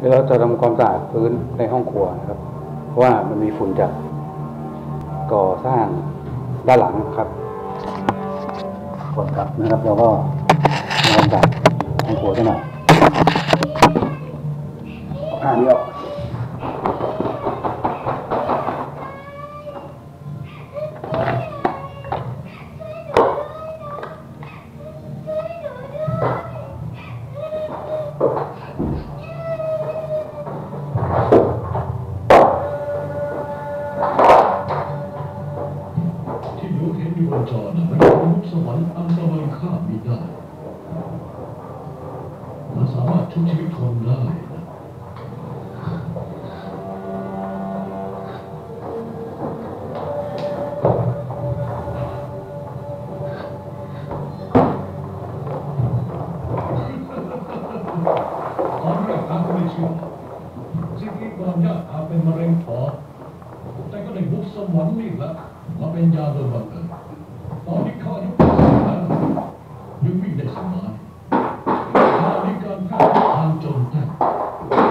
เดี๋ยวเราจะทำความสะอาดพื้นในห้องครัวนะครับ เพราะว่ามันมีฝุ่นจากก่อสร้างด้านหลังครับกดกลับนะครับเราก็ทำความสะอาดห้องครัวซะหน่อยผ้านี้ออก ที่หนูเห็นอยู่บนจอนะมันเป็นมนุษย์สวรรค์อันประเมินค่าม่ได้มันสามารถชุบชีวิตคนได้นะตอนแรกข้าก็ไม่เชื่อสิ่งที่ความยากอาเป็นมะเร็งปอด แต่ก็ได้บุกสวรรค์นี่แหละมาเป็นยาโดยบังเอิญตอนนี้เขาอายุ80แล้วยังวิ่งได้สบายถ้ามีการแพทย์ทางจนแท้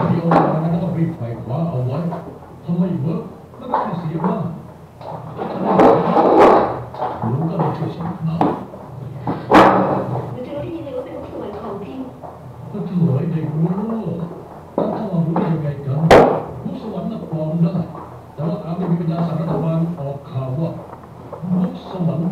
เดียวกันก็ต้องรีบไขว่คว้าเอาไว้ทำไมเวิร์กแล้วก็ต้องเสียมากหนูก็ได้ช่วยชีวิตน้องหนูจะรู้ได้ยังไงว่าเป็นสวรรค์ของจริงก็เถอยเด็กรู้แล้วถ้าเรารู้ได้ยังไงกันมุกสวรรค์น่ะปลอมได้ แต่ว่าอาจจะมีปัญญาสารรัฐบาลออกข่าวว่ามุกสวรรค์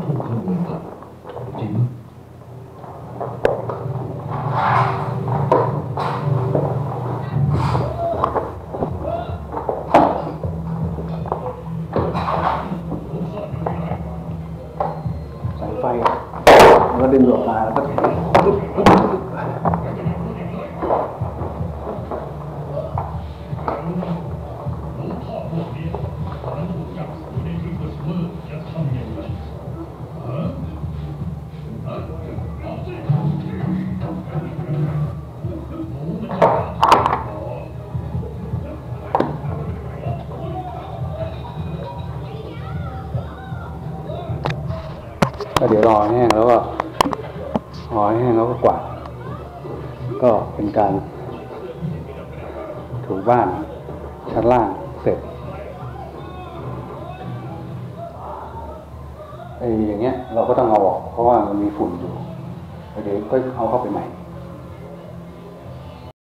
ก็เดี๋ยวรอแห้งแล้วก็รอให้แห้งแล้วก็กวาดก็เป็นการ ถูบ้านชั้นล่างเสร็จไอ้อย่างเงี้ย เราก็ต้องเอาออก เพราะว่ามันมีฝุ่นอยู่เดี๋ยวก็เอาเข้าไปใหม่